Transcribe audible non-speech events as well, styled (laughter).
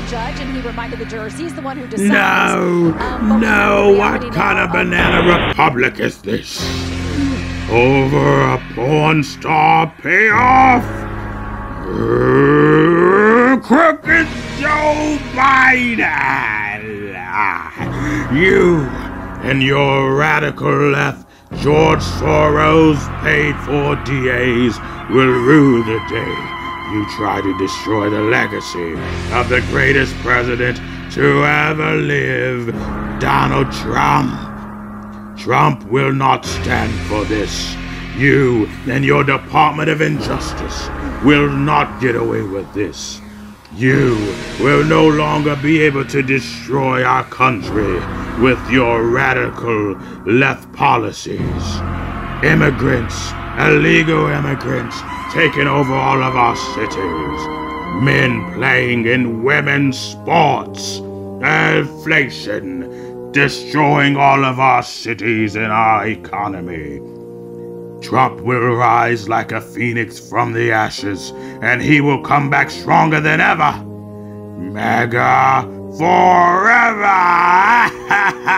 the judge and he reminded the jurors he's the one who decides. No, Um, but we have no, what kind of banana republic is this? Over a porn star payoff? Uh, Crooked Joe Biden! Ah, You and your radical left George Soros paid for DAs will rue the day you try to destroy the legacy of the greatest president to ever live, Donald Trump. Trump will not stand for this. You and your Department of Injustice will not get away with this. You will no longer be able to destroy our country with your radical left policies. Immigrants, illegal immigrants, taking over all of our cities. Men playing in women's sports. Inflation, destroying all of our cities and our economy. Trump will rise like a phoenix from the ashes, and he will come back stronger than ever. MAGA forever! (laughs)